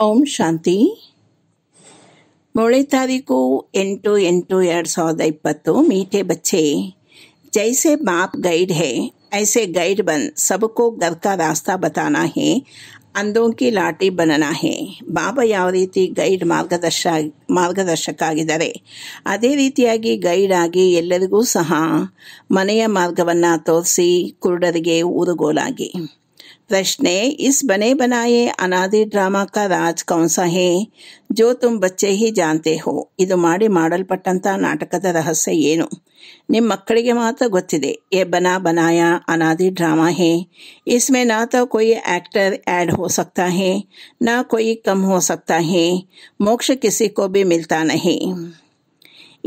ಓಂ ಶಾಂತಿ. ಮೂಳೆ ತಾರೀಕು ಎಂಟು ಎಂಟು ಎರಡು ಸಾವಿರದ ಇಪ್ಪತ್ತು ಮೀಠೆ ಬಚ್ಚೆ. ಜೈಸೆ ಬಾಪ್ ಗೈಡ್ ಹೇ, ಐಸೆ ಗೈಡ್ ಬನ್, ಸಬಕೋ ಗರ್ಕ ರಾಸ್ತಾ ಬತಾನಾ ಹೇ ಅಂದೋಂಕಿ ಲಾಟಿ ಬನನಾ ಹೇ. ಬಾಬ ಯಾವ ರೀತಿ ಗೈಡ್ ಮಾರ್ಗದರ್ಶ ಮಾರ್ಗದರ್ಶಕ ಆಗಿದ್ದಾರೆ ಅದೇ ರೀತಿಯಾಗಿ ಗೈಡ್ ಆಗಿ ಎಲ್ಲರಿಗೂ ಸಹ ಮನೆಯ ಮಾರ್ಗವನ್ನು ತೋರಿಸಿ ಕುರುಡರಿಗೆ ಊರುಗೋಲಾಗಿ. प्रश्न है इस बने बनाए अनादि ड्रामा का राज कौन सा है जो तुम बच्चे ही जानते हो ಇದು ಮಾಡಿ ಮಾಡಲ್ಪಟ್ಟಂತ ನಾಟಕದ ರಹಸ್ಯ ಏನು ನಿಮ್ಮ ಮಕ್ಕಳಿಗೆ ಮಾತ್ರ ಗೊತ್ತಿದೆ ये बना बनाया अनादि ड्रामा है इसमें ना तो कोई एक्टर ऐड हो सकता है ना कोई कम हो सकता है मोक्ष किसी को भी मिलता नहीं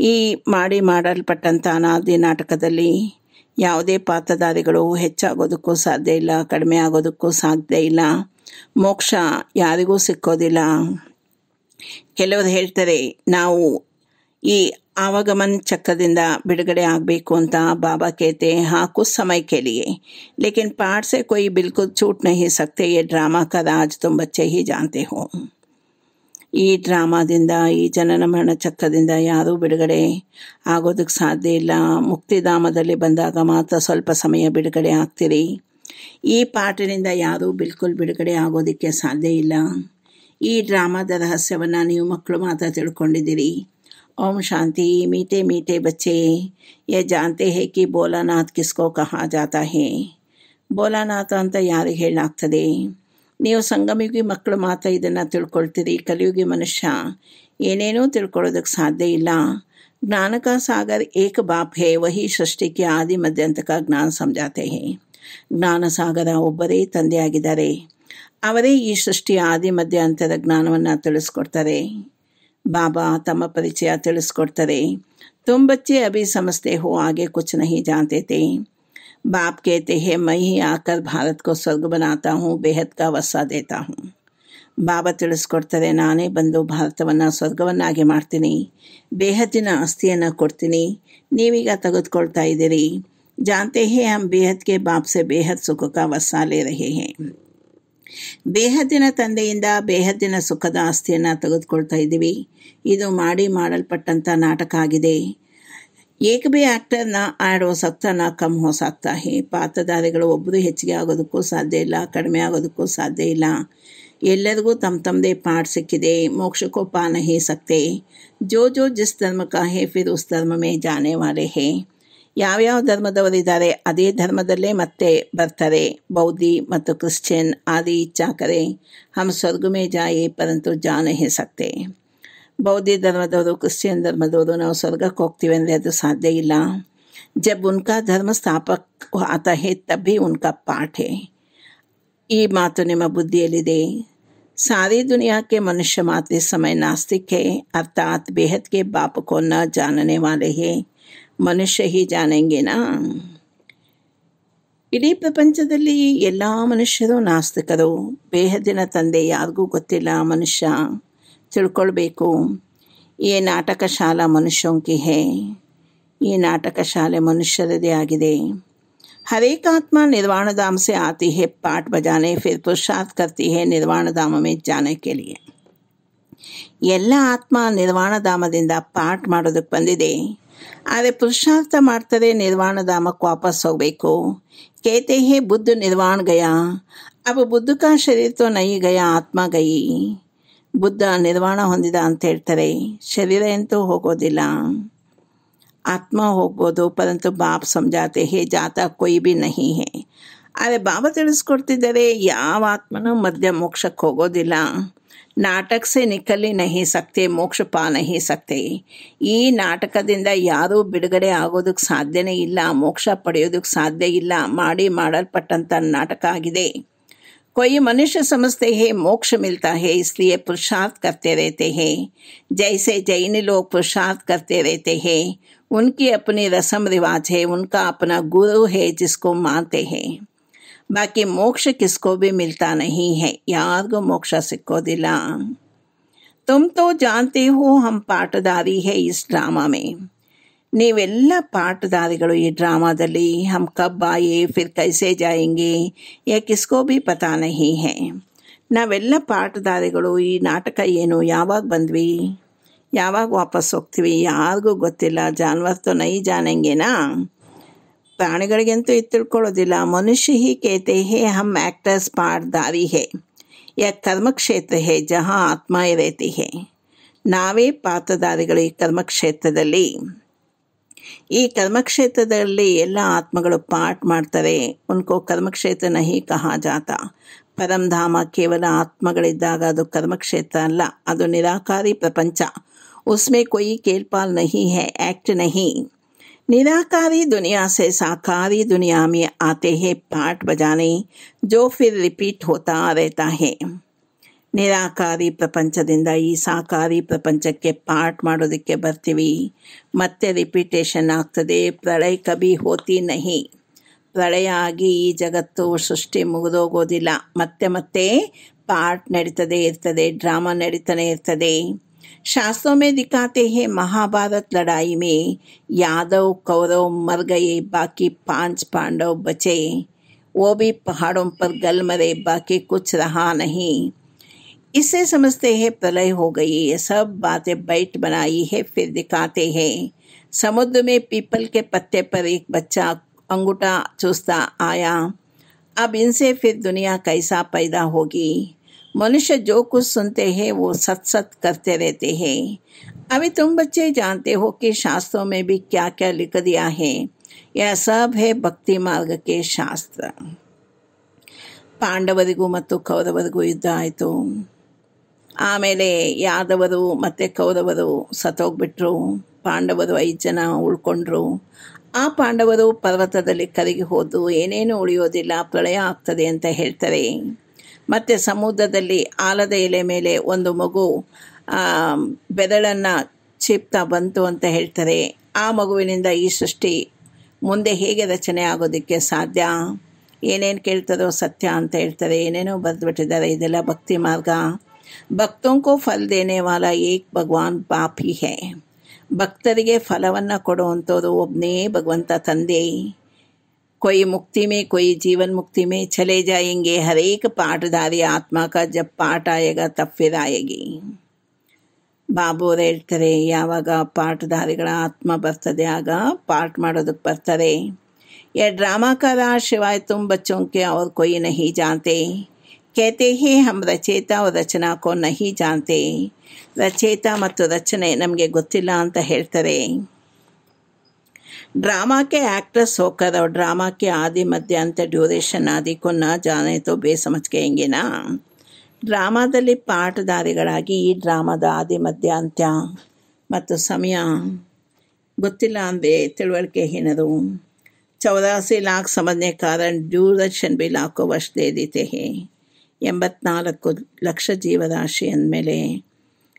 ಈ ಮಾಡಿ ಮಾಡಲ್ಪಟ್ಟಂತ ಅನಾದಿ ನಾಟಕದಲ್ಲಿ ಯಾವುದೇ ಪಾತ್ರಧಾರಿಗಳು ಹೆಚ್ಚಾಗೋದಕ್ಕೂ ಸಾಧ್ಯ ಇಲ್ಲ ಕಡಿಮೆ ಆಗೋದಕ್ಕೂ ಸಾಧ್ಯ ಇಲ್ಲ. ಮೋಕ್ಷ ಯಾರಿಗೂ ಸಿಕ್ಕೋದಿಲ್ಲ. ಕೆಲವರು ಹೇಳ್ತಾರೆ, ನಾವು ಈ ಆವಾಗಮನ ಚಕ್ರದಿಂದ ಬಿಡುಗಡೆ ಆಗಬೇಕು ಅಂತ ಬಾಬಾ ಕೇತೆ ಹಾಕು ಸಮಯ कुछ ಲೇಕಿನ್ ಪಾಡ್ಸೆ ಕೊಯ್ ಬಿಲ್ಕುಲ್ ಚೂಟ್ ನಹಿ ಸಕ್ತೆ ಡ್ರಾಮಾ छूट नहीं सकते ये ड्रामा का राज ಈ ಡ್ರಾಮಾದಿಂದ ಈ ಜನನ ಮರಣ ಚಕ್ರದಿಂದ ಯಾರೂ ಬಿಡುಗಡೆ ಆಗೋದಕ್ಕೆ ಸಾಧ್ಯ ಇಲ್ಲ ಮುಕ್ತಿಧಾಮದಲ್ಲಿ ಬಂದಾಗ ಮಾತ್ರ ಸ್ವಲ್ಪ ಸಮಯ ಬಿಡುಗಡೆ ಆಗ್ತೀರಿ ಈ ಪಾಠದಿಂದ ಯಾರೂ ಬಿಲ್ಕುಲ್ ಬಿಡುಗಡೆ ಆಗೋದಕ್ಕೆ ಸಾಧ್ಯ ಇಲ್ಲ ಈ ಡ್ರಾಮಾದ ರಹಸ್ಯವನ್ನು ನೀವು ಮಕ್ಕಳು ಮಾತ್ರ ತಿಳ್ಕೊಂಡಿದ್ದೀರಿ ओम शांति मीठे मीठे बच्चे ये जानते हैं कि भोलानाथ किसको कहा जाता है ಭೋಲಾನಾಥ ಅಂತ ಯಾರಿಗೆ ಹೇಳಲಾಗ್ತದೆ ನೀವು ಸಂಗಮಯುಗಿ ಮಕ್ಕಳು ಮಾತ್ರ ಇದನ್ನು ತಿಳ್ಕೊಳ್ತೀರಿ, ಕಲಿಯುಗಿ ಮನುಷ್ಯ. ಏನೇನೂ ತಿಳ್ಕೊಳ್ಳೋದಕ್ಕೆ ಸಾಧ್ಯ ಇಲ್ಲ. ಜ್ಞಾನಕ ಸಾಗರ್ ಏಕ ಬಾಪ್ ಹೇ ವಹಿ ಸೃಷ್ಟಿಗೆ ಆದಿ ಮಧ್ಯಂತಕ ಜ್ಞಾನ ಸಮಜಾತೆ ಹೇ. ಜ್ಞಾನ ಸಾಗರ ಒಬ್ಬರೇ ತಂದೆಯಾಗಿದ್ದಾರೆ. ಅವರೇ ಈ ಸೃಷ್ಟಿಯ ಆದಿ ಮಧ್ಯಂತದ ಜ್ಞಾನವನ್ನು ತಿಳಿಸ್ಕೊಡ್ತಾರೆ. ಬಾಬಾ ತಮ್ಮ ಪರಿಚಯ ತಿಳಿಸ್ಕೊಡ್ತಾರೆ. ತುಂಬಚ್ಚೆ ಅಭಿ ಸಮಸ್ತೆ ಹೋ, ಹಾಗೆ ಕುಚ್ कुछ नहीं बाप कहते हैं मैं ही आकर भारत को स्वर्ग बनाता हूँ बेहद का वसा देता हूँ ಬಾಬಾ ತಿಳಿಸ್ಕೊಡ್ತಾರೆ ನಾನೇ ಬಂದು ಭಾರತವನ್ನು ಸ್ವರ್ಗವನ್ನಾಗಿ ಮಾಡ್ತೀನಿ ಬೇಹದ್ದಿನ ಆಸ್ತಿಯನ್ನು ಕೊಡ್ತೀನಿ ನೀವೀಗ ತೆಗೆದುಕೊಳ್ತಾ ಇದ್ದೀರಿ जानते हैं हम बेहद के बाप से बेहद सुख का वसा ले रहे हैं ಬೇಹದ್ದಿನ ತಂದೆಯಿಂದ ಬೇಹದ್ದಿನ ಸುಖದ ಆಸ್ತಿಯನ್ನು ತೆಗೆದುಕೊಳ್ತಾ ಇದ್ದೀವಿ ಇದು ಮಾಡಿ ಮಾಡಲ್ಪಟ್ಟಂಥ ನಾಟಕ ಆಗಿದೆ ಏಕ ಬಿ ಆಕ್ಟರ್ನ ನಾ ಆ್ಯಡ್ ಹೋ ನಾ ಕಮ್ ಹೋ. ಹೇ ಪಾತ್ರಧಾರಿಗಳು ಒಬ್ಬರು ಹೆಚ್ಚಿಗೆ ಆಗೋದಕ್ಕೂ ಸಾಧ್ಯ ಇಲ್ಲ, ಕಡಿಮೆ ಆಗೋದಕ್ಕೂ ಸಾಧ್ಯ ಇಲ್ಲ. ಎಲ್ಲರಿಗೂ ತಮ್ಮ ತಮ್ಮದೇ ಪಾಠ ಸಿಕ್ಕಿದೆ. ಮೋಕ್ಷಕ್ಕೂ ಪಾ ನಹಿ ಸಕ್ತೆ ಜೋ ಜೋ ಜಿಸ್ ಧರ್ಮ ಕಾ ಹೇ ಫಿರ್ ಉಸ್ ಧರ್ಮ ಮೇ ಜಾನೆ ವಾಲೆ ಹೇ. ಯಾವ್ಯಾವ ಧರ್ಮದವರಿದ್ದಾರೆ ಅದೇ ಧರ್ಮದಲ್ಲೇ ಮತ್ತೆ ಬರ್ತಾರೆ. ಬೌದ್ಧಿ ಮತ್ತು ಕ್ರಿಶ್ಚಿಯನ್, ಆದಿ ಚಾಕರೆ ಕರೆ. ಹಮ್ ಸ್ವರ್ಗ ಮೇ ಜಾಯೇ, ಪರಂತು ಜಾ ಹೇ ಸಕ್ತೆ ಬೌದ್ಧಿ ಧರ್ಮದವರು ಕ್ರಿಶ್ಚಿಯನ್ ಧರ್ಮದವರು ನಾವು ಸ್ವರ್ಗಕ್ಕೆ ಹೋಗ್ತೀವಿ ಅಂದರೆ ಅದು ಸಾಧ್ಯ ಇಲ್ಲ ಜಬ್ ಉನ್ಕಾ ಧರ್ಮ ಸ್ಥಾಪಕ್ ಆತ ಹೇ ತಬ್ಬಿ ಉನ್ಕಾ ಪಾಠ ಹೇ ಈ ಮಾತು ನಿಮ್ಮ ಬುದ್ಧಿಯಲ್ಲಿದೆ सारी दुनिया के मनुष्य मात्र इस समय नास्तिक है अर्थात बेहद के बाप को न जानने वाले हैं ಮನುಷ್ಯ ಹಿ ಜಾನೆಂಗೆನಾ ಇಡೀ ಪ್ರಪಂಚದಲ್ಲಿ ಎಲ್ಲ ಮನುಷ್ಯರು ನಾಸ್ತಿಕರು ಬೇಹದಿನ ತಂದೆ ಯಾರಿಗೂ ಗೊತ್ತಿಲ್ಲ ಮನುಷ್ಯ ತಿಳ್ಕೊಳ್ಬೇಕು ಈ ನಾಟಕ ಶಾಲಾ ಮನುಷ್ಯೋಂಕಿ ಹೇ ಈ ನಾಟಕ ಶಾಲೆ ಮನುಷ್ಯರದೇ ಆಗಿದೆ हर एक आत्मा निर्वाण धाम से आती है पाठ बजाने फिर पुरुषार्थ करती है निर्वाण धाम में जाने के लिए ಎಲ್ಲ ಆತ್ಮ ನಿರ್ವಾಣ ಧಾಮದಿಂದ ಪಾಠ ಮಾಡೋದಕ್ಕೆ ಬಂದಿದೆ ಆದರೆ ಪುರುಷಾರ್ಥ ಮಾಡ್ತಾರೆ ನಿರ್ವಾಣ ಧಾಮಕ್ಕೆ ವಾಪಸ್ ಹೋಗಬೇಕು कहते हैं बुद्ध निर्वाण गया अब बुद्ध का शरीर तो नहीं गया ಆತ್ಮ ಗಯಿ ಬುದ್ಧ ನಿರ್ವಾಣ ಹೊಂದಿದ ಅಂತ ಹೇಳ್ತಾರೆ ಶರೀರ ಅಂತೂ ಹೋಗೋದಿಲ್ಲ. ಆತ್ಮ ಹೋಗ್ಬೋದು, ಪರಂತು ಬಾಪ್ ಸಮಜಾತೆ ಹೇ ಜಾತ, ಕೊಯ್ ಬಿ ನಹಿ ಹೇ. ಆದರೆ ಬಾಬಾ ತಿಳಿಸ್ಕೊಡ್ತಿದ್ದಾರೆ, ಯಾವ ಆತ್ಮನೂ ಮಧ್ಯ ಮೋಕ್ಷಕ್ಕೆ ಹೋಗೋದಿಲ್ಲ. ನಾಟಕ ಸೆ ನಿಕಲಿ ನಹಿ ಸಕ್ತೆ, ಮೋಕ್ಷ ಪಾ ನಹಿ ಸಕ್ತೆ. ಈ ನಾಟಕದಿಂದ ಯಾರೂ ಬಿಡುಗಡೆ ಆಗೋದಕ್ಕೆ ಸಾಧ್ಯನೇ ಇಲ್ಲ, ಮೋಕ್ಷ ಪಡೆಯೋದಕ್ಕೆ ಸಾಧ್ಯ ಇಲ್ಲ, ಮಾಡಿ ಮಾಡಲ್ಪಟ್ಟಂಥ ನಾಟಕ ಆಗಿದೆ. कोई मनुष्य समझते हैं, मोक्ष मिलता है, इसलिए पुरुषार्थ करते रहते हैं। जैसे जैन लोग पुरुषार्थ करते रहते हैं, उनकी अपनी रस्म रिवाज है, उनका अपना गुरु है जिसको मानते हैं। बाकी मोक्ष किसको भी मिलता नहीं है यार मोक्ष सिक्को दिला। तुम तो जानते हो हम पाटदारी है इस ड्रामा में। ನೀವೆಲ್ಲ ಪಾಟದಾರಿಗಳು ಈ ಡ್ರಾಮಾದಲ್ಲಿ. ಹಮ್ ಕಬ್ ಆಯೆ ಫಿರ್ ಕೈಸೆ ಜಾಯಿಂಗಿ. ಯಾ ಕಿಸ್ಕೋ ಬಿ ಪತಾ ನಹಿ ಹೇ. ನಾವೆಲ್ಲ ಪಾಟದಾರಿಗಳು ಈ ನಾಟಕ ಏನು ಯಾವಾಗ ಬಂದ್ವಿ? ಯಾವಾಗ ವಾಪಸ್ ಹೋಗ್ತೀವಿ? ಯಾರಿಗೂ ಗೊತ್ತಿಲ್ಲ. ಜಾನುವಾರು ತೋ ನೈ ಜಾನಂಗೇನಾ? ಪ್ರಾಣಿಗಳಿಗಂತೂ ಇದು ತಿಳ್ಕೊಳ್ಳೋದಿಲ್ಲ ಮನುಷ್ಯ ಹಿ ಕೇತೆ ಹೇ, ಹಮ್ ಆ್ಯಕ್ಟರ್ಸ್ ಪಾಟದಾರಿ ಹೇ. ಯಾ ಕರ್ಮಕ್ಷೇತ್ರ ಹೇ, ಜಹಾ ಆತ್ಮ ಇರೇತಿ ಹೇ. ನಾವೇ ಪಾತ್ರಧಾರಿಗಳು ಈ ಕರ್ಮಕ್ಷೇತ್ರದಲ್ಲಿ. ಈ ಕರ್ಮಕ್ಷೇತ್ರದಲ್ಲಿ ಎಲ್ಲ ಆತ್ಮಗಳು ಪಾಠ ಮಾಡ್ತಾರೆ ಉನ್ಕೋ ಕರ್ಮಕ್ಷೇತ್ರ ನಹಿ ಕಹಾ ಜಾತ ಪರಂಧಾಮ ಕೇವಲ ಆತ್ಮಗಳಿದ್ದಾಗ ಅದು ಕರ್ಮಕ್ಷೇತ್ರ ಅಲ್ಲ ಅದು ನಿರಾಕಾರಿ ಪ್ರಪಂಚ ಉಸ್ಮೆ ಕೊಯಿ ಕೇಲ್ಪಾಲ್ ನಹಿ ಹೈ एक्ट नहीं निराकारी दुनिया से साकारी दुनिया में आते हैं पाठ बजाने जो फिर रिपीट होता रहता है ನಿರಾಕಾರಿ ಪ್ರಪಂಚದಿಂದ ಈ ಸಾಕಾರಿ ಪ್ರಪಂಚಕ್ಕೆ ಪಾಠ ಮಾಡೋದಕ್ಕೆ ಬರ್ತೀವಿ ಮತ್ತೆ ರಿಪಿಟೇಷನ್ ಆಗ್ತದೆ ಪ್ರಳಯ ಕಬಿ ಹೋತಿ ನಹಿ ಪ್ರಳಯ ಆಗಿ ಈ ಜಗತ್ತು ಸೃಷ್ಟಿ ಮುಗಿದೋಗೋದಿಲ್ಲ ಮತ್ತೆ ಮತ್ತೆ ಪಾಠ ನಡೀತದೆ ಇರ್ತದೆ ಡ್ರಾಮಾ ನಡೀತಾನೆ ಇರ್ತದೆ शास्त्रों में दिखाते हैं महाभारत लड़ाई में यादव कौरव मर गए बाकी पांच पांडव बचे वो भी पहाड़ों पर गल मरे बाकी कुछ रहा नहीं इससे समझते हैं प्रलय हो गई ये सब बातें बैठ बनाई है फिर दिखाते हैं समुद्र में पीपल के पत्ते पर एक बच्चा अंगूठा चूसता आया अब इनसे फिर दुनिया कैसा पैदा होगी मनुष्य जो कुछ सुनते हैं वो सत सत करते रहते हैं अभी तुम बच्चे जानते हो कि शास्त्रों में भी क्या क्या लिख दिया है यह सब है भक्ति मार्ग के शास्त्र ಪಾಂಡವರಿಗೂ ಮತ್ತು ಕೌರವರಿಗೂ ಯುದ್ಧ ಆಯಿತು ಆಮೇಲೆ ಯಾದವರು ಮತ್ತು ಕೌರವರು ಸತ್ತೋಗ್ಬಿಟ್ರು, ಪಾಂಡವರು ಐದು ಜನ ಉಳ್ಕೊಂಡ್ರು. ಆ ಪಾಂಡವರು ಪರ್ವತದಲ್ಲಿ ಕರಗಿ ಹೋದ್ರು ಏನೇನು ಉಳಿಯೋದಿಲ್ಲ, ಪ್ರಳಯ ಆಗ್ತದೆ ಅಂತ ಹೇಳ್ತಾರೆ. ಮತ್ತು ಸಮುದ್ರದಲ್ಲಿ ಆಲದ ಎಲೆ ಮೇಲೆ ಒಂದು ಮಗು ಬೆದಳನ್ನು ಚಿಪ್ತಾ ಬಂತು ಅಂತ ಹೇಳ್ತಾರೆ. ಆ ಮಗುವಿನಿಂದ ಈ ಸೃಷ್ಟಿ ಮುಂದೆ ಹೇಗೆ ರಚನೆ ಆಗೋದಕ್ಕೆ ಸಾಧ್ಯ? ಏನೇನು ಕೇಳ್ತಾರೋ ಸತ್ಯ ಅಂತ ಹೇಳ್ತಾರೆ. ಏನೇನೋ ಬರೆದ್ಬಿಟ್ಟಿದ್ದಾರೆ ಇದೆಲ್ಲ ಭಕ್ತಿ ಮಾರ್ಗ. ಭಕ್ತೋं को ಫಲ್ ದೇನೆ ವಾಲ ಏಕ್ ಭಗವಾನ್ ಬಾಪ್ ಹಿ ಹೇ ಭಕ್ತರಿಗೆ ಫಲವನ್ನು ಕೊಡುವಂಥದ್ದು ಒಬ್ಬನೇ ಭಗವಂತ ತಂದೆ कोई मुक्ति में कोई जीवन मुक्ति में चले जाएंगे हर एक पाठधारी आत्मा का जब पाठ आएगा तब फिर आएगी ಬಾಬು ಅವ್ರು ಹೇಳ್ತಾರೆ ಯಾವಾಗ ಪಾಠಧಾರಿಗಳ ಆತ್ಮ ಬರ್ತದೆ ಆಗ ಪಾಠ ಮಾಡೋದಕ್ಕೆ ಬರ್ತಾರೆ यह ड्रामा का राज शिवाय तुम बच्चों के और कोई नहीं जानते कहते ही हम ರಚೇತಾ ರಚನಾಕೋ ನಹಿ ಜಾಂತೆ. ರಚೇತ ಮತ್ತು ರಚನೆ ನಮಗೆ ಗೊತ್ತಿಲ್ಲ ಅಂತ ಹೇಳ್ತಾರೆ. ಡ್ರಾಮಾಕ್ಕೆ ಆ್ಯಕ್ಟ್ರೆಸ್ ಹೋಗ್ಕದವ್ ಡ್ರಾಮಾಕ್ಕೆ ಆದಿ, ಮಧ್ಯ, ಅಂತ ಡ್ಯೂರೇಷನ್ ಆದಿ ಕೊನ್ನ ಜಾನೆ ತೋ ಬೇಸಮಚ್ಕೆ ಹೆಂಗಿನ ಡ್ರಾಮಾದಲ್ಲಿ ಪಾಠಧಾರಿಗಳಾಗಿ ಈ ಡ್ರಾಮಾದ ಆದಿ, ಮಧ್ಯ, ಅಂತ್ಯ ಮತ್ತು ಸಮಯ ಗೊತ್ತಿಲ್ಲ ಅಂದರೆ ತಿಳುವಳಿಕೆ ಹೀನರು. ಚೌರಾಸಿ ಲಾಕ್ ಸಮಜ್ಞೆ ಕಾರಣ ಡ್ಯೂರೇಷನ್ ಬಿ ಲಾಕೋ ವರ್ಷ ದೇದಿತೆ ಎಂಬತ್ನಾಲ್ಕು ಲಕ್ಷ ಜೀವರಾಶಿ ಅಂದಮೇಲೆ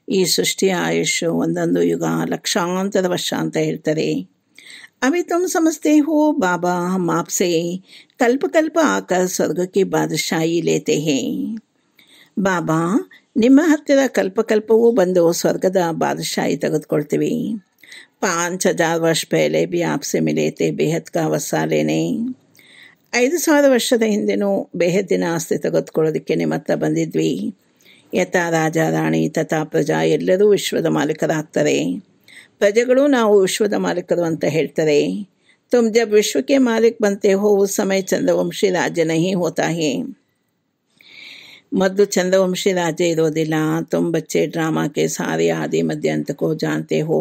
ಈ ಸೃಷ್ಟಿಯ ಆಯುಷು ಒಂದೊಂದು ಯುಗ ಲಕ್ಷಾಂತರ ವರ್ಷ ಅಂತ ಹೇಳ್ತಾರೆ अभी तुम समझते हो बाबा हम आपसे कल्प कल्प आकर स्वर्ग की बादशाही लेते हैं ಬಾಬಾ ನಿಮ್ಮ ಹತ್ತಿರ ಕಲ್ಪಕಲ್ಪವೂ ಬಂದು ಸ್ವರ್ಗದ ಬಾದಶಾಹಿ ತೆಗೆದುಕೊಳ್ತೀವಿ ಪಾಂಚ್ ಹಜಾರ್ ವರ್ಷ ಪಹಲೆ ಬಿ ಆಪ್ಸೆ ಮಿಲೇತೆ ಬೇಹದ್ ಕಾ ವಸ ಲೇನೆ ಐದು ಸಾವಿರ ವರ್ಷದ ಹಿಂದೆನೂ ಬೇಹದ್ದಿನ ಆಸ್ತಿ ತೆಗೆದುಕೊಳ್ಳೋದಕ್ಕೆ ನಿಮ್ಮ ಹತ್ರ ಬಂದಿದ್ವಿ ಯಥಾ ರಾಜ ರಾಣಿ ತಥಾ ಪ್ರಜಾ ಎಲ್ಲರೂ ವಿಶ್ವದ ಮಾಲೀಕರಾಗ್ತಾರೆ ಪ್ರಜೆಗಳು ನಾವು ವಿಶ್ವದ ಮಾಲೀಕರು ಅಂತ ಹೇಳ್ತಾರೆ तुम जब विश्व के मालिक बनते हो उस समय चंद्रवंशी राज्य नहीं होता है मध्य चंद्रवंशी राज्य ಇರೋದಿಲ್ಲ तुम बच्चे ड्रामा के सारे आदि मध्यांत को जानते हो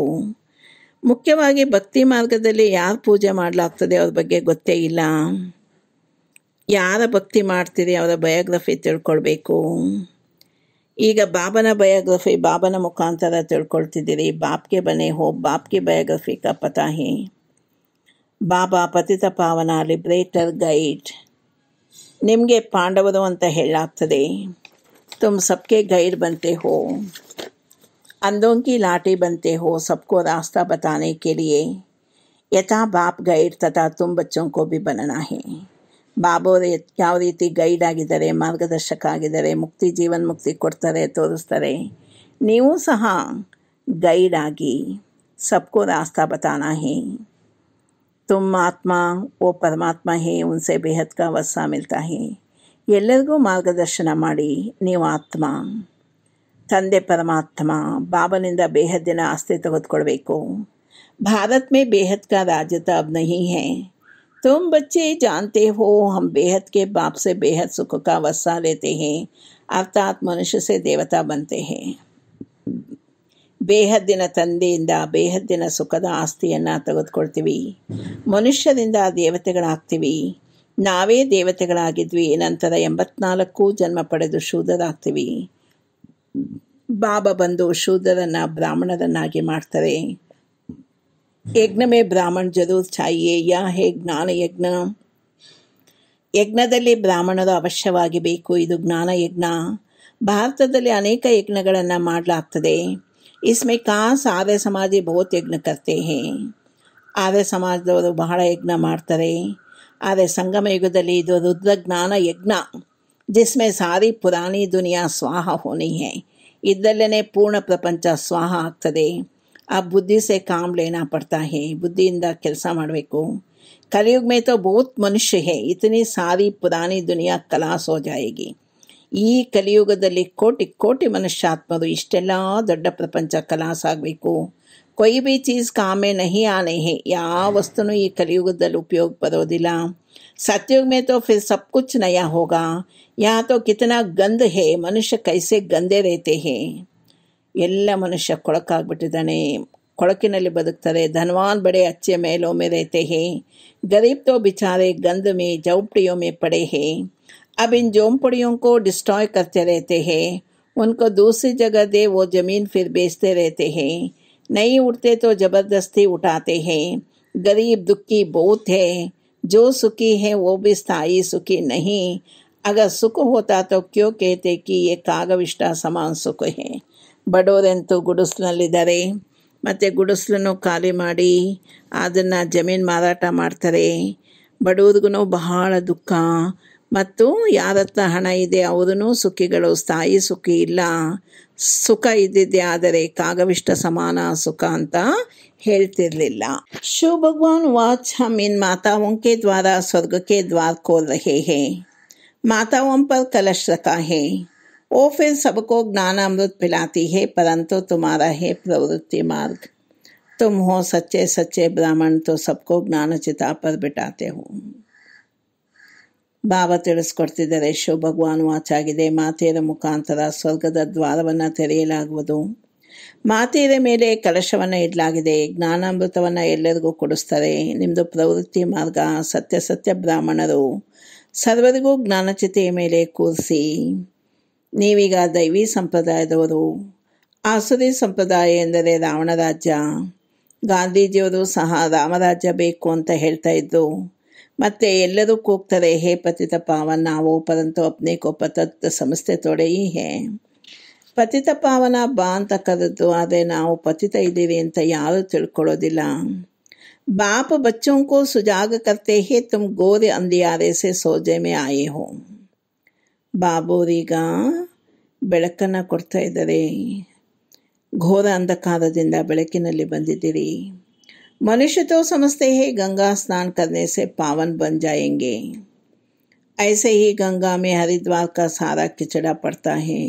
ಮುಖ್ಯವಾಗಿ ಭಕ್ತಿ ಮಾರ್ಗದಲ್ಲಿ ಯಾರು ಪೂಜೆ ಮಾಡಲಾಗ್ತದೆ ಅವ್ರ ಬಗ್ಗೆ ಗೊತ್ತೇ ಇಲ್ಲ ಯಾರ ಭಕ್ತಿ ಮಾಡ್ತೀರಿ ಅವರ ಬಯೋಗ್ರಫಿ ತಿಳ್ಕೊಳ್ಬೇಕು ಈಗ ಬಾಬನ ಬಯೋಗ್ರಫಿ ಬಾಬನ ಮುಖಾಂತರ ತಿಳ್ಕೊಳ್ತಿದ್ದೀರಿ ಬಾಪ್ಗೆ ಬನೆ ಹೋ ಬಾಪ್ಗೆ ಬಯೋಗ್ರಫಿ ಕಾ ಪತಾ ಹೇ ಬಾಬಾ ಪತಿತ ಪಾವನ ಲಿಬ್ರೇಟರ್ ಗೈಡ್ ನಿಮಗೆ ಪಾಂಡವರು ಅಂತ ಹೇಳಲಾಗ್ತದೆ तुम सबके गाइड बनते हो अंधों की लाठी बनते हो सबको रास्ता बताने के लिए यथा बाप गाइड तथा तुम बच्चों को भी बनना है ಬಾಬೋರು ಯಾವ ರೀತಿ ಗೈಡ್ ಆಗಿದ್ದಾರೆ ಮಾರ್ಗದರ್ಶಕ ಆಗಿದ್ದಾರೆ ಮುಕ್ತಿ ಜೀವನ್ ಮುಕ್ತಿ ಕೊಡ್ತಾರೆ ತೋರಿಸ್ತಾರೆ ನೀವು ಸಹ ಗೈಡ್ ಆಗಿ सबको रास्ता बताना है तुम आत्मा वो परमात्मा है उनसे बेहद का वस्सा मिलता है ಎಲ್ಲರಿಗೂ ಮಾರ್ಗದರ್ಶನ ಮಾಡಿ ನೀವು ಆತ್ಮ ತಂದೆ ಪರಮಾತ್ಮ ಬಾಬನಿಂದ ಬೇಹದ್ದಿನ ಆಸ್ತಿ ತೆಗೆದುಕೊಳ್ಬೇಕು भारत में बेहद का राज्य तो अब नहीं है तुम बच्चे जानते हो हम बेहद के बाप से बेहद सुख का वसा लेते हैं अर्थात मनुष्य से देवता बनते हैं ಬೇಹದ್ದಿನ ತಂದೆಯಿಂದ ಬೇಹದ್ದಿನ ಸುಖದ ಆಸ್ತಿಯನ್ನು ತೆಗೆದುಕೊಳ್ತೀವಿ ಮನುಷ್ಯರಿಂದ ದೇವತೆಗಳಾಗ್ತೀವಿ ನಾವೇ ದೇವತೆಗಳಾಗಿದ್ವಿ ನಂತರ ಎಂಬತ್ನಾಲ್ಕು ಜನ್ಮ ಪಡೆದು ಶೂದ್ರರಾಗ್ತೀವಿ ಬಾಬಾ ಬಂದು ಶೂದ್ರರನ್ನು ಬ್ರಾಹ್ಮಣರನ್ನಾಗಿ ಮಾಡ್ತಾರೆ ಯಜ್ಞ ಮೇ ಬ್ರಾಹ್ಮಣ ಜರೂರ್ ಚಾಯಿಯೇ ಯಾ ಹೇ ಜ್ಞಾನ ಯಜ್ಞ ಯಜ್ಞದಲ್ಲಿ ಬ್ರಾಹ್ಮಣರು ಅವಶ್ಯವಾಗಿ ಬೇಕು ಇದು ಜ್ಞಾನ ಯಜ್ಞ ಭಾರತದಲ್ಲಿ ಅನೇಕ ಯಜ್ಞಗಳನ್ನು ಮಾಡಲಾಗ್ತದೆ. ಇಸ್ಮೆ ಕಾಸ್ ಆರ್ಯ ಸಮಾಜಿ ಬಹುತ್ ಯಜ್ಞ ಕರ್ತೆ ಹೇ ಆರ್ಯ ಸಮಾಜದವರು ಬಹಳ ಯಜ್ಞ ಮಾಡ್ತಾರೆ. ಆದರೆ ಸಂಗಮ ಯುಗದಲ್ಲಿ ಇದು ರುದ್ರಜ್ಞಾನ ಯಜ್ಞ. ಜಿಸ್ಮೆ ಸಾರಿ ಪುರಾಣಿ ದುನಿಯಾ ಸ್ವಾಹ ಹೋನಿ ಹೇ ಇದ್ದಲ್ಲೇ ಪೂರ್ಣ ಪ್ರಪಂಚ ಸ್ವಾಹ ಆಗ್ತದೆ. ಆ ಬುದ್ಧಿ ಸೆ ಕಾಮ್ ಲೇನಾ ಪಡ್ತಾ ಹೇ ಬುದ್ಧಿಯಿಂದ ಕೆಲಸ ಮಾಡಬೇಕು कलयुग में तो बहुत मनुष्य है इतनी सारी पुरानी दुनिया ಕಲಾಸ್ हो जाएगी ಈ ಕಲಿಯುಗದಲ್ಲಿ ಕೋಟಿ ಕೋಟಿ ಮನುಷ್ಯಾತ್ಮರು ಇಷ್ಟೆಲ್ಲ ದೊಡ್ಡ ಪ್ರಪಂಚ ಕಲಾಸ್ ಆಗಬೇಕು ಕೊಯ್ ಬಿ ಚೀಸ್ ಕಾಮೆ ನಹಿ ಆನೆ ಹೇ ಯಾವ ವಸ್ತುನೂ ಈ ಕಲಿಯುಗದಲ್ಲಿ ಉಪಯೋಗ ಬರೋದಿಲ್ಲ सतयुग में तो फिर सब कुछ नया होगा यहाँ तो कितना गंद है मनुष्य कैसे गंदे रहते हैं ಎಲ್ಲ ಮನುಷ್ಯ ಕೊಳಕಾಗ್ಬಿಟ್ಟಿದ್ದಾನೆ. ಕೊಳಕಿನಲ್ಲಿ ಬದುಕ್ತಾರೆ. धनवान बड़े अच्छे महलों में रहते हैं गरीब तो बेचारे गंद में झोपड़ियों में पड़े हैं अब इन झोंपड़ियों को डिस्ट्रॉय करते रहते हैं उनको दूसरी जगह दे वो ज़मीन फिर बेचते रहते हैं नहीं उठते तो ज़बरदस्ती उठाते हैं गरीब दुखी बहुत है जो सुखी है वो भी स्थायी सुखी नहीं अगर सुख होता तो क्यों कहते कि ये कागविष्टा समान सुख है ಬಡವರೆಂತೂ ಗುಡಿಸ್ಲಲ್ಲಿದ್ದಾರೆ ಮತ್ತು ಗುಡಿಸ್ಲನ್ನು ಖಾಲಿ ಮಾಡಿ ಅದನ್ನು ಜಮೀನು ಮಾರಾಟ ಮಾಡ್ತಾರೆ. ಬಡವ್ರಿಗೂ ಬಹಳ ದುಃಖ. ಮತ್ತು ಯಾರತ್ರ ಹಣ ಇದೆ ಅವರೂ ಸುಖಿಗಳು, ಸ್ಥಾಯಿ ಸುಖಿ ಇಲ್ಲ. ಸುಖ ಇದ್ದಿದ್ದೆ ಆದರೆ ಕಾಗವಿಷ್ಟ ಸಮಾನ ಸುಖ ಅಂತ ಹೇಳ್ತಿರ್ಲಿಲ್ಲ. ಶಿವ ಭಗವಾನ್ ವಾಚ್ ಹಮೀನ್ ಮಾತಾವೊಂಕೆ ದ್ವಾರ ಸ್ವರ್ಗಕ್ಕೆ ದ್ವಾರ ಕೋಲ್ ಹೇ. ಮಾತಾವೊಂ ಪರ್ ಕಲಶ್ ಹೇ. पर कलश रखा है वो फिर सबको ज्ञानामृत पिलाती है परंतु तुम्हारा है प्रवृत्ति मार्ग तुम हो सच्चे सच्चे ब्राह्मण तो सबको ज्ञान चिता पर बिठाते हो ಬಾಬಾ ತಿಳಿಸ್ಕೊಡ್ತಿದ್ದಾರೆ ಶಿವ ಭಗವಾನ್ ವಾಚಾಗಿದೆ ಮಾತೆಯರ ಮುಖಾಂತರ ಸ್ವರ್ಗದ ದ್ವಾರವನ್ನು ತೆರೆಯಲಾಗುವುದು ಮಾತೆಯರ ಮೇಲೆ ಕಲಶವನ್ನು ಇಡಲಾಗಿದೆ ಜ್ಞಾನಾಮೃತವನ್ನು ಎಲ್ಲರಿಗೂ ಕೊಡಿಸ್ತಾರೆ ನಿಮ್ಮದು ಪ್ರವೃತ್ತಿ ಮಾರ್ಗ ಸತ್ಯ ಸತ್ಯ ಬ್ರಾಹ್ಮಣರು ಸರ್ವರಿಗೂ ಜ್ಞಾನಚಿತೆಯ ಮೇಲೆ ಕೂರಿಸಿ ನೀವೀಗ ದೈವಿ ಸಂಪ್ರದಾಯದವರು. ಆಸುರಿ ಸಂಪ್ರದಾಯ ಎಂದರೆ ರಾವಣರಾಜ್ಯ. ಗಾಂಧೀಜಿಯವರು ಸಹ ರಾಮರಾಜ್ಯ ಬೇಕು ಅಂತ ಹೇಳ್ತಾ ಇದ್ದರು ಮತ್ತೆ ಎಲ್ಲರೂ ಕೂಗ್ತಾರೆ, ಹೇ ಪತಿತ ಪಾವನ ಓ ಪರಂತು ಅಪ್ನೆ ಕೋಪತತ್ ಸಂಸ್ಥೆ ತೊಡೆಯಿ ಹೇ ಪತಿತ ಪಾವನ ಬಾ ಅಂತ ಕರೆದು, ಆದರೆ ನಾವು ಪತಿತ ಇದ್ದೀವಿ ಅಂತ ಯಾರೂ ತಿಳ್ಕೊಳ್ಳೋದಿಲ್ಲ. ಬಾಪ ಬಚ್ಚೋಂಕೋ ಸುಜಾಗ ಕರ್ತೆ ಹೇ ತುಮ್ ಗೋರಿ ಅಂದಿಯಾರೆ ಸೆ ಸೋಜೆ ಮೇ ಆಯೇ ಹೋ. ಬಾಬೋರೀಗ ಬೆಳಕನ್ನು ಕೊಡ್ತಾ ಇದ್ದಾರೆ ಘೋರ ಅಂಧಕಾರದಿಂದ ಬೆಳಕಿನಲ್ಲಿ ಬಂದಿದ್ದೀರಿ मनुष्य तो समझते हैं गंगा स्नान करने से पावन बन जाएंगे ऐसे ही गंगा में हरिद्वार का सारा किचड़ा पड़ता है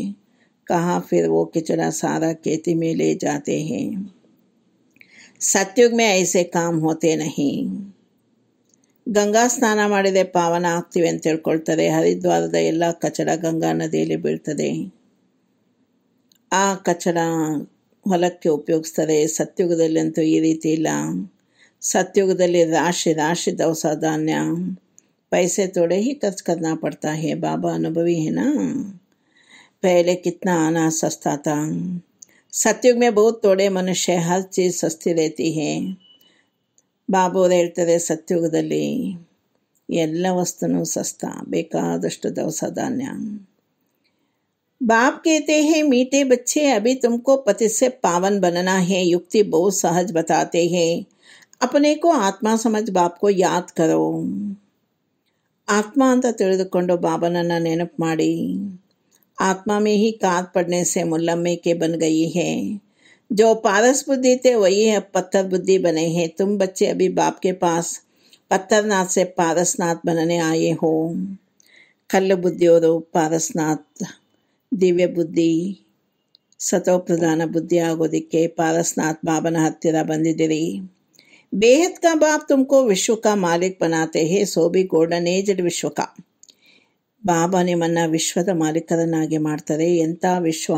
कहाँ फिर वो किचड़ा सारा खेती में ले जाते हैं ಸತ್ಯುಗ್ ಮೇ ಐಸೆ ಕಾಮ್ ಹೋತೆ ನಹಿ ಗಂಗಾ ಸ್ನಾನ ಮಾಡಿದೆ ಪಾವನ ಆಗ್ತೀವಿ ಅಂತ ಹೇಳ್ಕೊಳ್ತಾರೆ ಹರಿದ್ವಾರದ ಎಲ್ಲ ಕಚಡ ಗಂಗಾ ನದಿಯಲ್ಲಿ ಬೀಳ್ತದೆ. ಆ ಕಚಡ ಹೊಲಕ್ಕೆ ಉಪಯೋಗಿಸ್ತಾರೆ ಸತ್ಯುಗದಲ್ಲಿ ಅಂತೂ ಈ ರೀತಿ ಇಲ್ಲ. ಸತ್ಯುಗದಲ್ಲಿ ರಾಶಿ ರಾಶಿ ದವಸ ಧಾನ್ಯ ಪೈಸೆ ತೋಡೆ ಹೀ ಖರ್ಚು करना ಪಡ್ತಾ ಹೇ ಬಾಬಾ ಅನುಭವಿ है ना ಕಿತ್ನ ಆನ ಸಸ್ತಾತ ಸತ್ಯುಗ್ಮೆ था ಮನುಷ್ಯ में बहुत ಸಸ್ತಿ ರೇತಿ ಹೇ. ಬಾಬೋದ ಹೇಳ್ತದೆ ಸತ್ಯುಗದಲ್ಲಿ. ಎಲ್ಲ ವಸ್ತುನು ಸಸ್ತ, ಬೇಕಾದಷ್ಟು धान्य बाप कहते हैं मीठे बच्चे अभी तुमको पति से पावन बनना है युक्ति बहुत सहज बताते हैं अपने को आत्मा समझ बाप को याद करो आत्मा अंत तिलको बाबन नेनपी आत्मा में ही कात पड़ने से मुलम्मे के बन गई है जो पारस बुद्धि थे वही अब पत्थर बुद्धि बने हैं तुम बच्चे अभी बाप के पास पत्थरनाथ से पारसनाथ बनने आए हो ಕಲ್ಲು ಬುದ್ಧಿಯವರು ಪಾರಸ್ನಾಥ್ ದಿವ್ಯ ಬುದ್ಧಿ ಸತೋಪ್ರಧಾನ ಬುದ್ಧಿ ಆಗೋದಕ್ಕೆ ಪಾರಸ್ನಾಥ್ ಬಾಬನ ಹತ್ತಿರ ಬಂದಿದ್ದೀರಿ बेहद का बाप तुमको विश्व का मालिक बनाते हैं सो भी ಗೋಲ್ಡನ್ ಏಜ್ಡ್ ವಿಶ್ವ का ಬಾಬಾ ನಿಮ್ಮನ್ನ ವಿಶ್ವದ ಮಾಲೀಕರನ್ನಾಗಿ ಮಾಡ್ತಾರೆ ಎಂಥ ವಿಶ್ವ?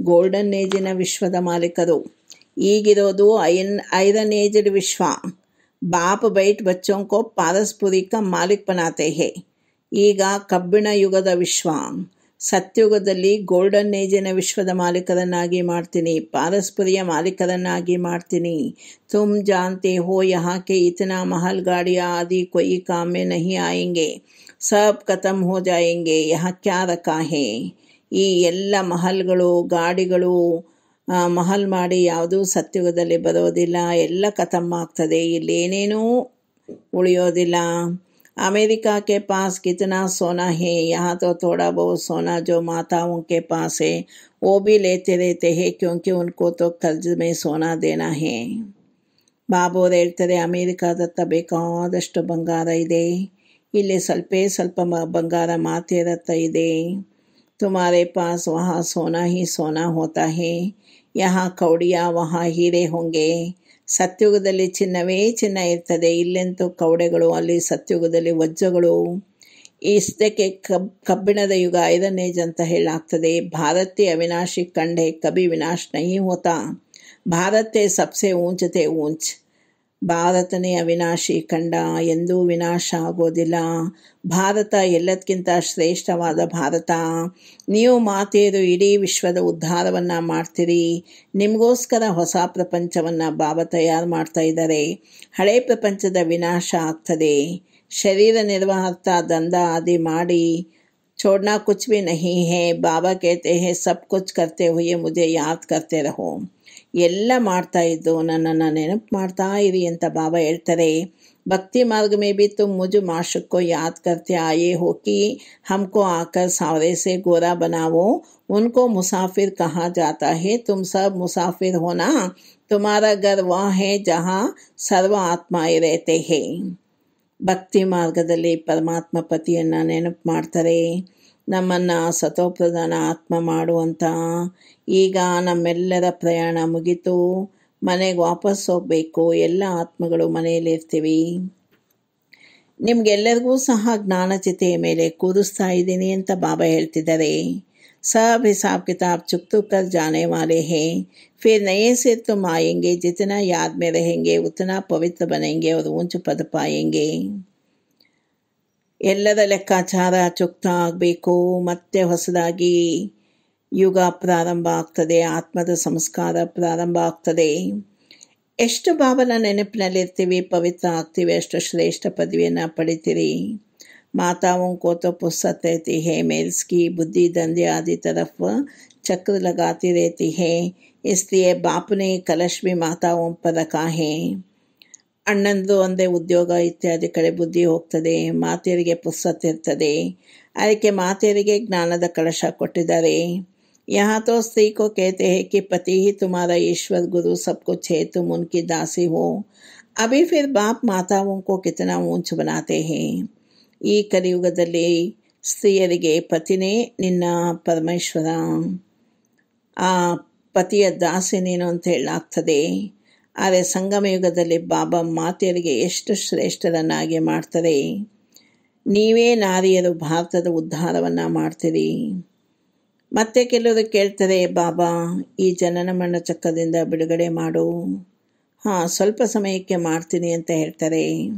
ಗೋಲ್ಡನ್ ಏಜಿನ ವಿಶ್ವದ ಮಾಲೀಕರು. ಈಗಿರೋದು ಐನ್, ಐರನ್ ಏಜ್ಡ್ ವಿಶ್ವ. ಬಾಪ್ ಬೈಟ್ ಬಚ್ಚೋಂಕೋ ಪಾರಸ್ಪುರಿಕ ಮಾಲಿಕ್ಪನಾತೆ ಹೇ ಈಗ ಕಬ್ಬಿಣ ಯುಗದ ವಿಶ್ವ. ಸತ್ಯುಗದಲ್ಲಿ ಗೋಲ್ಡನ್ ಏಜಿನ ವಿಶ್ವದ ಮಾಲೀಕರನ್ನಾಗಿ ಮಾಡ್ತೀನಿ. ಪಾರಸ್ಪರಿಯ ಮಾಲೀಕರನ್ನಾಗಿ ಮಾಡ್ತೀನಿ. ತುಮ್ ಜಾನ್ತೆ ಹೋ, ಯಹಾಕೆ ಇತನಾ ಮಹಲ್ ಗಾಡಿಯ ಆದಿ ಕೊಯಿ ಕಾಮೆ ನಹಿ ಆಯಂಗೆ. सब खत्म हो जाएंगे यहाँ क्या रखा है ಈ ಎಲ್ಲ ಮಹಲ್ಗಳು ಗಾಡಿಗಳು ಆ, ಮಹಲ್ ಮಾಡಿ ಯಾವುದೂ ಸತ್ಯುಗದಲ್ಲಿ ಬರೋದಿಲ್ಲ ಎಲ್ಲ ಖತಮ್ ಆಗ್ತದೆ ಇಲ್ಲಿ ಏನೇನೂ ಉಳಿಯೋದಿಲ್ಲ अमेरिका के पास कितना सोना है यहाँ तो थोड़ा बहुत सोना जो माताओं के पास है वो भी लेते रहते हैं क्योंकि उनको तो कर्ज में सोना देना है ಬಾಬೋರು ಹೇಳ್ತಾರೆ ಅಮೇರಿಕಾದತ್ತ ಬೇಕಾದಷ್ಟು ಬಂಗಾರ ಇದೆ ಇಲ್ಲಿ ಸ್ವಲ್ಪೇ ಸ್ವಲ್ಪ ಬಂಗಾರ ಮಾತೆ ರತ್ತ ಇದೆ. ತುಮಾರೆ ಪಾಸ್ ವಹ ಸೋನಾ ही ಸೋನಾ होता है ಯಹ ಕೌಡಿಯ ವಹ ಹೀರೆ ಹೊಂಗೆ. ಸತ್ಯುಗದಲ್ಲಿ ಚಿನ್ನವೇ ಚಿನ್ನ ಇರ್ತದೆ. ಇಲ್ಲೆಂತೂ ಕೌಡೆಗಳು, ಅಲ್ಲಿ ಸತ್ಯುಗದಲ್ಲಿ ವಜ್ರಗಳು. ಇಷ್ಟಕ್ಕೆ ಕಬ್, ಕಬ್ಬಿಣದ ಯುಗ ಐದನೇ ಅಂತ ಹೇಳಾಗ್ತದೆ ಭಾರತೀಯ ಅವಿನಾಶಿ ಕಂಡೆ ಕಬಿ ವಿನಾಶ್ ನಹಿ ಹೋತಾ. ಭಾರತೆ ಸಬ್ಸೆ ಊಂಚತೆ ಊಂಚ್. ಭಾರತನೇ ಅವಿನಾಶಿ ಕಂಡ ಎಂದೂ ವಿನಾಶ ಆಗೋದಿಲ್ಲ ಭಾರತ ಎಲ್ಲದಕ್ಕಿಂತ ಶ್ರೇಷ್ಠವಾದ ಭಾರತ ನೀವು ಮಾತೆಯರು ಇಡೀ ವಿಶ್ವದ ಉದ್ಧಾರವನ್ನು ಮಾಡ್ತೀರಿ ನಿಮಗೋಸ್ಕರ ಹೊಸ ಪ್ರಪಂಚವನ್ನು ಬಾಬಾ ತಯಾರು ಮಾಡ್ತಾ ಇದ್ದಾರೆ ಹಳೆ ಪ್ರಪಂಚದ ವಿನಾಶ ಆಗ್ತದೆ ಶರೀರ ನಿರ್ವಾಹರ್ತ ದಂಧ ಆದಿ ಮಾಡಿ छोड़ना कुछ भी नहीं है बाबा कहते हैं सब कुछ करते हुए मुझे याद करते रहो ಎಲ್ಲ ಮಾಡ್ತಾ ಇದ್ದು ನನ್ನನ್ನು ನೆನಪು ಮಾಡ್ತಾ ಇರಿ ಅಂತ ಬಾಬಾ ಹೇಳ್ತಾರೆ भक्ति मार्ग में भी तुम मुझ माशुक को याद करते आए हो कि हमको आकर सांवरे से गोरा बनाओ उनको मुसाफिर कहा जाता है तुम सब मुसाफिर हो ना तुम्हारा घर वह है जहाँ सर्व आत्माएं रहते हैं ಭಕ್ತಿ ಮಾರ್ಗದಲ್ಲಿ ಪರಮಾತ್ಮ ಪತಿಯನ್ನು ನೆನಪು ಮಾಡ್ತಾರೆ ನಮ್ಮನ್ನು ಸತೋಪ್ರಧಾನ ಆತ್ಮ ಮಾಡುವಂತ ಈಗ ನಮ್ಮೆಲ್ಲರ ಪ್ರಯಾಣ ಮುಗಿತು ಮನೆಗೆ ವಾಪಸ್ ಹೋಗಬೇಕು ಎಲ್ಲ ಆತ್ಮಗಳು ಮನೆಯಲ್ಲಿ ಇರ್ತೀವಿ ನಿಮ್ಗೆಲ್ಲರಿಗೂ ಸಹ ಜ್ಞಾನಚಿತೆಯ ಮೇಲೆ ಕೂರಿಸ್ತಾ ಇದ್ದೀನಿ ಅಂತ ಬಾಬಾ ಹೇಳ್ತಿದ್ದಾರೆ सब हिसाब किताब चुक चुक कर जाने वाले हैं फिर नए से तुम आएंगे जितना याद में रहेंगे उतना पवित्र बनेंगे और ऊंच पद पाएंगे ಎಲ್ಲದ ಲೆಕ್ಕಾಚಾರ ಚುಕ್ತ ಆಗಬೇಕು ಮತ್ತೆ ಹೊಸದಾಗಿ ಯುಗ ಪ್ರಾರಂಭ ಆಗ್ತದೆ ಆತ್ಮದ ಸಂಸ್ಕಾರ ಪ್ರಾರಂಭ ಆಗ್ತದೆ ಎಷ್ಟು ಬಾಬನ ನೆನಪಿನಲ್ಲಿರ್ತೀವಿ ಪವಿತ್ರ ಆಗ್ತೀವಿ ಅಷ್ಟು ಶ್ರೇಷ್ಠ ಪದವಿಯನ್ನು ಪಡಿತೀರಿ माताओं को तो फुर्सत रहती है मेल्स की बुद्धि धंधे आदि तरफ चक्र लगाती रहती है इसलिए बाप ने कलश भी माताओं पर रखा है ಅಣ್ಣಂದು ಒಂದೇ ಉದ್ಯೋಗ ಇತ್ಯಾದಿ ಕಡೆ ಬುದ್ಧಿ ಹೋಗ್ತದೆ ಮಾತೆಯರಿಗೆ ಪುಸ್ತಕ ಇರ್ತದೆ ಅದಕ್ಕೆ ಮಾತೆಯರಿಗೆ ಜ್ಞಾನದ ಕಳಶ ಕೊಟ್ಟಿದ್ದಾರೆ यहाँ तो स्त्री को कहते हैं कि पति ही तुम्हारा ईश्वर गुरु सब कुछ है तुम उनकी दासी हो अभी फिर बाप माताओं को कितना ऊंच बनाते हैं ಈ ಕಲಿಯುಗದಲ್ಲಿ ಸ್ತ್ರೀಯರಿಗೆ ಪತಿನೇ ನಿನ್ನ ಪರಮೇಶ್ವರ ಆ ಪತಿಯ ದಾಸಿ ನೀನು ಅಂತ ಹೇಳಲಾಗ್ತದೆ ಆದರೆ ಸಂಗಮಯುಗದಲ್ಲಿ ಬಾಬಾ ಮಾತೆಯರಿಗೆ ಎಷ್ಟು ಶ್ರೇಷ್ಠರನ್ನಾಗಿ ಮಾಡ್ತಾರೆ? ನೀವೇ ನಾರಿಯರು ಭಾರತದ ಉದ್ಧಾರವನ್ನು ಮಾಡ್ತೀರಿ. ಮತ್ತೆ ಕೆಲವರು ಕೇಳ್ತಾರೆ, ಬಾಬಾ, ಈ ಜನನ ಮರಣ ಚಕ್ರದಿಂದ ಬಿಡುಗಡೆ ಮಾಡು. ಹಾಂ, ಸ್ವಲ್ಪ ಸಮಯಕ್ಕೆ ಮಾಡ್ತೀನಿ ಅಂತ ಹೇಳ್ತಾರೆ.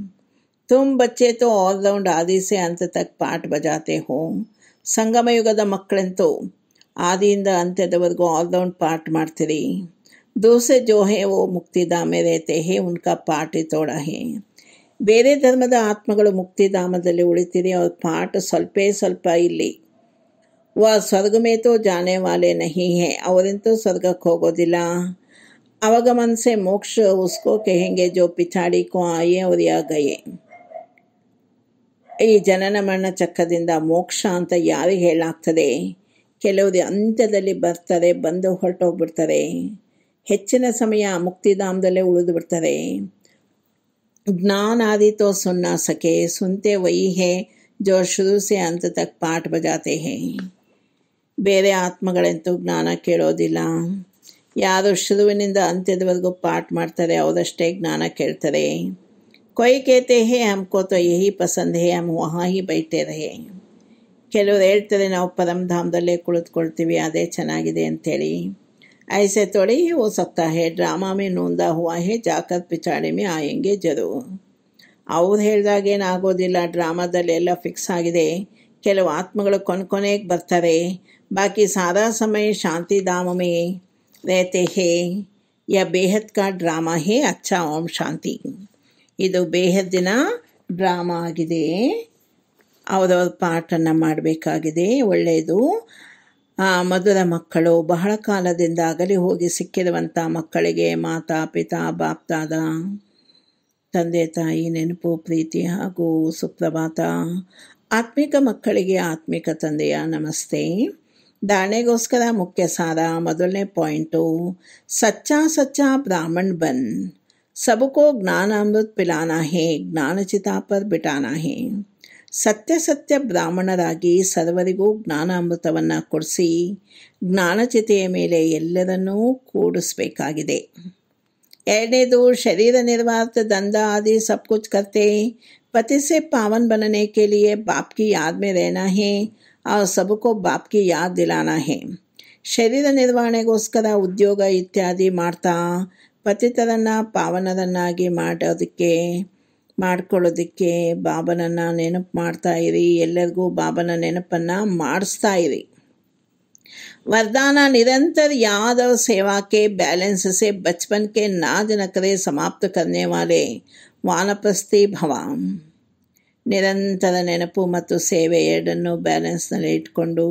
ತುಂಬ ಬಚ್ಚೆ ತೋ ಆಲ್ರೌಂಡ್ ಆದಿಸೆ ಅಂತ ತಕ್ಕ ಪಾಠ ಬಜಾತೆ ಹೋ. ಸಂಗಮಯುಗದ ಮಕ್ಕಳಂತೂ ಆದಿಯಿಂದ ಅಂತ್ಯದವರೆಗೂ ಆಲ್ ರೌಂಡ್ ಪಾಠ ಮಾಡ್ತೀರಿ. दूसरे जो हैं वो ಮುಕ್ತಿಧಾಮ रहते हैं, उनका ಪಾಠ थोड़ा है। ಬೇರೆ ಧರ್ಮದ ಆತ್ಮಗಳು ಮುಕ್ತಿಧಾಮದಲ್ಲಿ ಉಳಿತೀರಿ ಅವ್ರ ಪಾಠ ಸ್ವಲ್ಪೇ ಸ್ವಲ್ಪ ಇಲ್ಲಿ ವ ಸ್ವರ್ಗ ಮೇತೋ ಜಾನೆ ವಾಲೆ ನಹಿ ಹೇ ಅವರಂತೂ ಸ್ವರ್ಗಕ್ಕೆ ಹೋಗೋದಿಲ್ಲ ಅವಾಗ ಮನಸ್ಸೆ ಮೋಕ್ಷ ಉಸ್ಕೋ ಕೆಹೆಂಗೆ ಜೋ ಪಿಚಾಡಿ ಕೋ ಆಯೇ ಅವ್ರ ಯಾ ಗಯೆ ಈ ಜನನ ಮರಣ ಚಕ್ರದಿಂದ ಮೋಕ್ಷ ಅಂತ ಯಾರಿಗೆ ಹೇಳಾಗ್ತದೆ ಕೆಲವರು ಅಂತ್ಯದಲ್ಲಿ ಬರ್ತಾರೆ ಬಂದು ಹೊರಟೋಗ್ಬಿಡ್ತಾರೆ ಹೆಚ್ಚಿನ ಸಮಯ ಮುಕ್ತಿಧಾಮದಲ್ಲೇ ಉಳಿದು ಬಿಡ್ತಾರೆ ಜ್ಞಾನಾದಿತೋ ಸುನ್ನ ಸಖೆ ಸುಂತೆ ವೈಹೆ ಜೋ ಶುರುಸೆ ಅಂತ ತಕ್ಕ ಪಾಠ ಬಜಾತೆ ಹೇ. ಬೇರೆ ಆತ್ಮಗಳಂತೂ ಜ್ಞಾನ ಕೇಳೋದಿಲ್ಲ. ಯಾರು ಶುರುವಿನಿಂದ ಅಂತ್ಯದವರೆಗೂ ಪಾಠ ಮಾಡ್ತಾರೆ, ಅವರಷ್ಟೇ ಜ್ಞಾನ ಕೇಳ್ತಾರೆ. ಕೊಯ್ ಕೇತೆ ಹೇ ಹಮ್ಕೋತೋ ಯಹಿ ಪಸಂದ್ ಹೇ, ಹಮ್ ವಹಾಹಿ ಬೈಟೆ ರೇ ಕೆಲವರು ಹೇಳ್ತಾರೆ, ನಾವು ಪರಮಧಾಮದಲ್ಲೇ ಕುಳಿತುಕೊಳ್ತೀವಿ, ಅದೇ ಚೆನ್ನಾಗಿದೆ ಅಂಥೇಳಿ. ऐसे थोड़े ही हो सकता है। ड्रामा में ನೋಂದಾ हुआ है, जाकर पिछाड़े में आएंगे जरूर। ಅವ್ರು ಹೇಳ್ದಾಗೇನಾಗೋದಿಲ್ಲ ಡ್ರಾಮಾದಲ್ಲೆಲ್ಲ ಫಿಕ್ಸ್ ಆಗಿದೆ ಕೆಲವು ಆತ್ಮಗಳು ಕೊನೆಗೆ ಬರ್ತಾರೆ ಬಾಕಿ ಸಾರಾ ಸಮಯ ಶಾಂತಿಧಾಮ ಮೇ रहते हैं। या बेहद का ಡ್ರಾಮಾ ಹೇ अच्छा ಓಂ ಶಾಂತಿ ಇದು ಬೇಹದ್ದಿನ ಡ್ರಾಮಾ ಆಗಿದೆ ಅವರವ್ರ ಪಾಠನ್ನು ಮಾಡಬೇಕಾಗಿದೆ ಒಳ್ಳೆಯದು ಆ ಮಧುರ ಮಕ್ಕಳು ಬಹಳ ಕಾಲದಿಂದ ಅಗಲಿ ಹೋಗಿ ಸಿಕ್ಕಿರುವಂಥ ಮಕ್ಕಳಿಗೆ ಮಾತಾ ಪಿತಾ ಬಾಪ್ತಾದ ತಂದೆ ತಾಯಿ ನೆನಪು ಪ್ರೀತಿ ಹಾಗೂ ಸುಪ್ರಭಾತ ಆತ್ಮಿಕ ಮಕ್ಕಳಿಗೆ ಆತ್ಮಿಕ ತಂದೆಯ ನಮಸ್ತೆ ದಾಣೆಗೋಸ್ಕರ ಮುಖ್ಯ ಸಾರ ಮೊದಲನೇ ಪಾಯಿಂಟು ಸಚ್ಚಾ ಸಚ್ಚಾ ಬ್ರಾಹ್ಮಣ್ ಬನ್ सबको ज्ञान अमृत पिलाना है ಜ್ಞಾನ ಚಿತಾ ಪರ್ ಬಿಟಾನಾ ಹೇ ಸತ್ಯ ಸತ್ಯ ಬ್ರಾಹ್ಮಣರಾಗಿ ಸರ್ವರಿಗೂ ಜ್ಞಾನ ಅಮೃತವನ್ನು ಕೊಡಿಸಿ ಜ್ಞಾನಚಿತೆಯ ಮೇಲೆ ಎಲ್ಲರನ್ನೂ ಕೂಡಿಸ್ಬೇಕಾಗಿದೆ ಎರಡನೇದು ಶರೀರ ನಿರ್ವಾತ ದಂಧ आदि सब कुछ करते पति से पावन बनने के लिए बाप की याद में रहना है और सबको बाप की याद दिलाना है ಶರೀರ ನಿರ್ವಹಣೆಗೋಸ್ಕರ ಉದ್ಯೋಗ ಇತ್ಯಾದಿ ಮಾಡ್ತಾ ಪತಿತರನ್ನು ಪಾವನರನ್ನಾಗಿ ಮಾಡೋದಕ್ಕೆ ಮಾಡ್ಕೊಳ್ಳೋದಕ್ಕೆ ಬಾಬನನ್ನು ನೆನಪು ಮಾಡ್ತಾ ಇರಿ ಎಲ್ಲರಿಗೂ ಬಾಬನ ನೆನಪನ್ನು ಮಾಡಿಸ್ತಾ ಇರಿ वरदाना निरंतर याद और सेवा के बैलेंस से बचपन के नाज नखरे समाप्त करने वाले ವಾನಪ್ರಸ್ಥಿ ಭವ ನಿರಂತರ ನೆನಪು ಮತ್ತು ಸೇವೆ ಎರಡನ್ನು ಬ್ಯಾಲೆನ್ಸ್ನಲ್ಲಿ ಇಟ್ಕೊಂಡು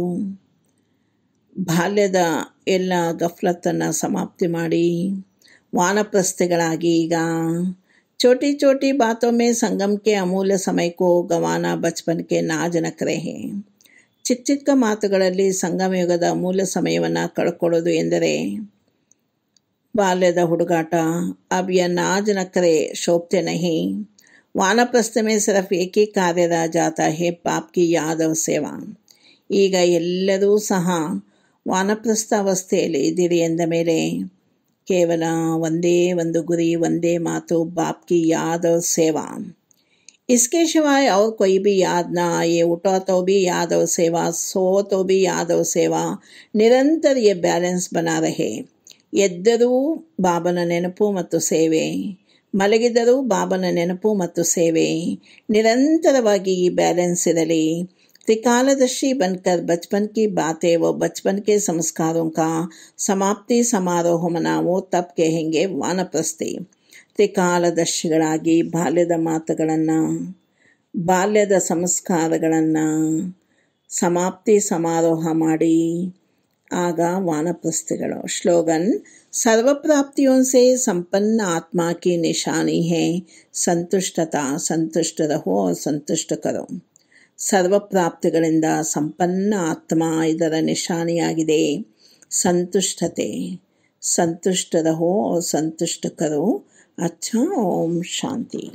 ಬಾಲ್ಯದ ಎಲ್ಲ ಗಫಲತ್ತನ್ನು ಸಮಾಪ್ತಿ ಮಾಡಿ ವಾನಪ್ರಸ್ಥಿಗಳಾಗಿ ಈಗ छोटी छोटी बातों में संगम के अमूल्य समय को गंवाना बचपन के नाज नखरे हैं ಚಿಕ್ಕ ಚಿಕ್ಕ ಮಾತುಗಳಲ್ಲಿ ಸಂಗಮಯುಗದ ಅಮೂಲ್ಯ ಸಮಯವನ್ನು ಕಳ್ಕೊಳ್ಳೋದು ಎಂದರೆ ಬಾಲ್ಯದ ಹುಡುಗಾಟ अब यह नाज नखरे शोभते नहीं वानप्रस्थ में सिर्फ एक ही कार्य रह जाता है पाप की याद और ಸೇವಾ ಈಗ ಎಲ್ಲರೂ ಸಹ ವಾನಪ್ರಸ್ಥ ಅವಸ್ಥೆಯಲ್ಲಿ ಇದ್ದೀರಿ ಎಂದ ಮೇಲೆ ಕೇವಲ ಒಂದೇ ಒಂದು ಗುರಿ ಒಂದೇ ಮಾತು ಬಾಪ್ ಕಿ ಯಾದ್ और ಸೇವಾ इसके सिवाय और कोई भी याद ना आए उठा तो भी याद और सेवा सो तो भी याद और सेवा ನಿರಂತರ ये ಬ್ಯಾಲೆನ್ಸ್ ಬನಾ ರಹೆ ಎದ್ದರೂ ಬಾಬನ ನೆನಪು ಮತ್ತು ಸೇವೆ ಮಲಗಿದರೂ ಬಾಬನ ನೆನಪು ಮತ್ತು ಸೇವೆ ನಿರಂತರವಾಗಿ ಈ ಬ್ಯಾಲೆನ್ಸ್ ಇರಲಿ त्रिकालदर्शी बनकर बचपन की बातें व बचपन के संस्कारों का समाप्ति समारोह मनावो तब कहेंगे ವಾನಪ್ರಸ್ಥಿ ತ್ರಿಕಾಲದರ್ಶಿಗಳಾಗಿ ಬಾಲ್ಯದ ಮಾತುಗಳನ್ನು ಬಾಲ್ಯದ ಸಂಸ್ಕಾರಗಳನ್ನು ಸಮಾಪ್ತಿ ಸಮಾರೋಹ ಮಾಡಿ ಆಗ ವಾನಪ್ರಸ್ಥಿಗಳು ಸ್ಲೋಗನ್ सर्वप्राप्तियों से संपन्न आत्मा की निशानी है संतुष्टता संतुष्ट रहो और संतुष्ट करो ಸರ್ವಪ್ರಾಪ್ತಿಗಳಿಂದ ಸಂಪನ್ನ ಆತ್ಮ ಇದರ ನಿಶಾನಿಯಾಗಿದೆ. ಸಂತುಷ್ಟತೆ. ಸಂತುಷ್ಟರಹೋ ಸಂತುಷ್ಟಕರೋ. ಅಚ್ಚ ಓಂ ಶಾಂತಿ.